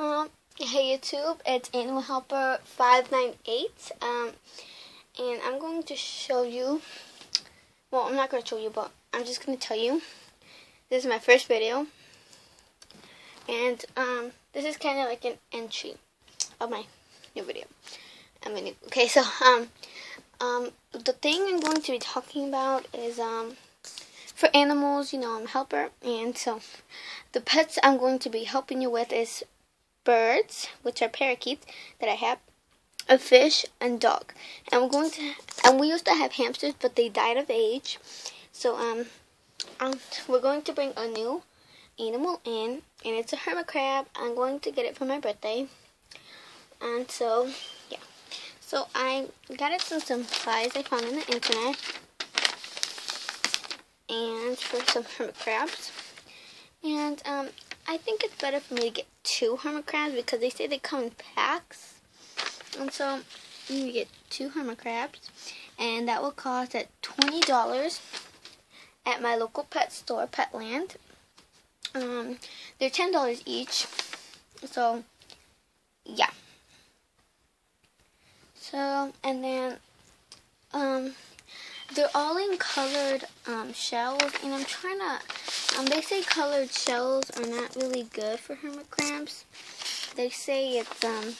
Um, hey YouTube, it's Animal Helper 598. Um, and I'm going to show you, well, I'm not going to show you, but I'm just going to tell you. This is my first video. And, um, this is kind of like an entry of my new video. I mean, okay, so, um, um, the thing I'm going to be talking about is, um, for animals, you know, I'm a helper, and so the pets I'm going to be helping you with is birds, which are parakeets that I have, a fish, and dog. And we're going to, and we used to have hamsters, but they died of age. So um, um, we're going to bring a new animal in, and it's a hermit crab. I'm going to get it for my birthday. And so, yeah. So I got it some supplies I found on the internet. And for some hermit crabs. And um, I think it's better for me to get two hermit crabs because they say they come in packs. And so you get two hermit crabs. And that will cost at $20 at my local pet store, Petland. Um, they're $10 each. So, yeah. So, and then, um, they're all in colored um, shells, and I'm trying to. Um, they say colored shells are not really good for hermit crabs. They say it's um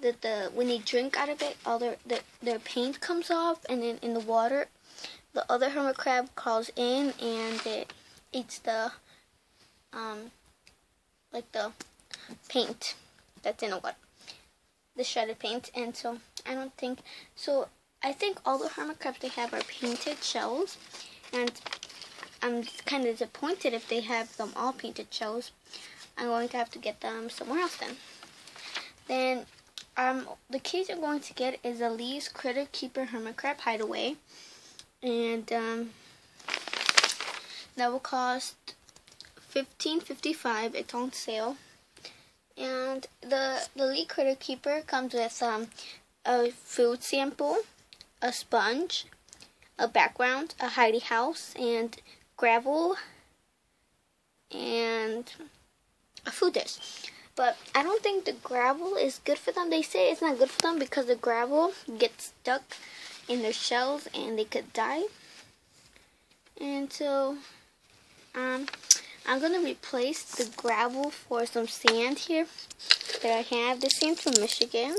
that the when they drink out of it, all their their, their paint comes off, and then in the water, the other hermit crab crawls in and it eats the um like the paint that's in the water, the shredded paint, and so I don't think so. I think all the hermit crabs they have are painted shells, and I'm kind of disappointed if they have them all painted shells. I'm going to have to get them somewhere else then. Then, um, the cage I'm going to get is a Lee's Kritter Keeper Hermit Crab Hideaway, and um, that will cost $15.55. It's on sale. And the the Lee Kritter Keeper comes with um, a food sample, a sponge, a background, a hidey house, and gravel, and a food dish. But I don't think the gravel is good for them. They say it's not good for them because the gravel gets stuck in their shells and they could die. And so, um, I'm going to replace the gravel for some sand here that I have. This sand from Michigan.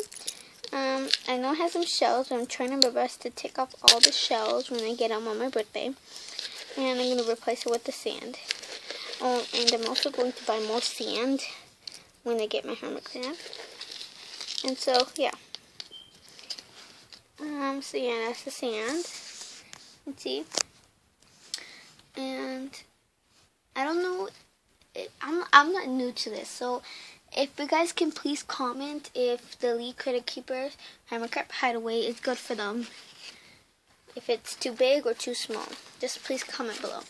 Um, I know it has some shells, but I'm trying my best to take off all the shells when I get them on my birthday. And I'm going to replace it with the sand. Oh, and I'm also going to buy more sand when I get my hermit crab. And so, yeah. Um, so yeah, that's the sand. Let's see. And I don't know. I'm I'm not new to this, so if you guys can please comment if the lead Kritter Keeper Hermit Crab Hideaway is good for them. If it's too big or too small. Just please comment below.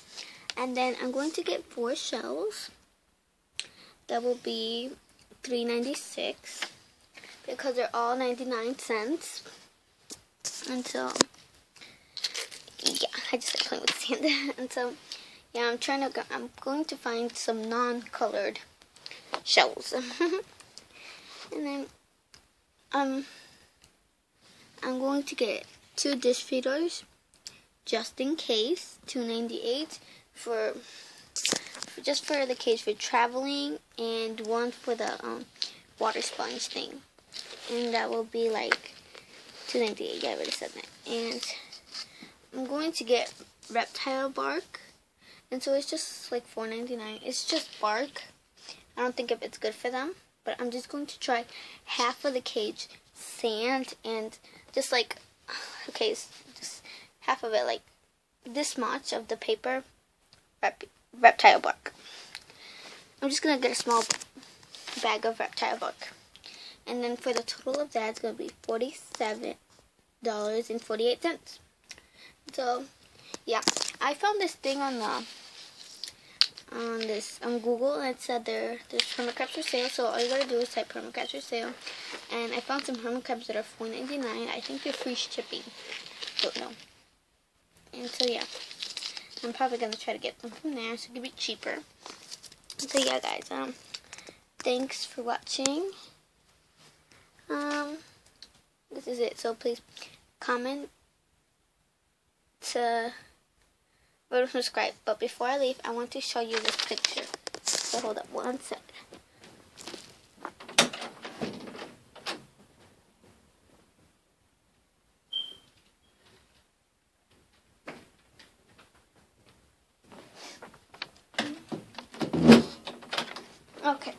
And then I'm going to get four shells. That will be $3.96 because they're all 99 cents. And so, yeah, I just like playing with sand. and so, yeah, I'm trying to, go, I'm going to find some non-colored shells. and then um I'm going to get two dish feeders just in case, 298 for, for just for the cage for traveling and one for the um, water sponge thing. And that will be like 298. Yeah, I already said that. And I'm going to get reptile bark. And so it's just like 4.99. It's just bark. I don't think if it's good for them, but I'm just going to try half of the cage sand and just like, okay, just half of it, like this much of the paper rep reptile bark. I'm just going to get a small bag of reptile bark. And then for the total of that, it's going to be $47.48. So, yeah. I found this thing on the on this on Google and it said there there's hermit crabs for sale. So all you gotta do is type hermit crabs for sale. And I found some hermit that are $4.99. I think they're free shipping. Don't know. And so yeah. I'm probably gonna try to get them from there so it could be cheaper. So yeah guys, um thanks for watching. Um, this is it. So please comment to and subscribe. But before I leave, I want to show you this picture. So hold up one sec. Okay.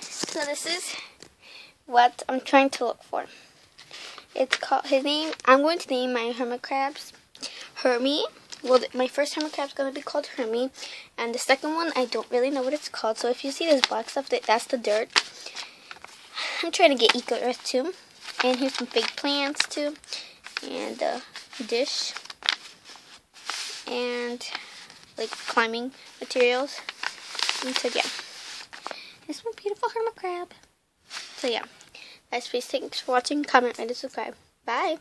So this is what I'm trying to look for. It's called his name. I'm going to name my hermit crabs Hermie. Well, my first hermit crab is going to be called Hermie, and the second one I don't really know what it's called. So if you see this black stuff, that's the dirt. I'm trying to get eco earth too, and here's some fake plants too, and a dish, and like climbing materials. And so yeah. This one beautiful hermit crab. So yeah. Guys, please thanks for watching, comment, and subscribe. Bye.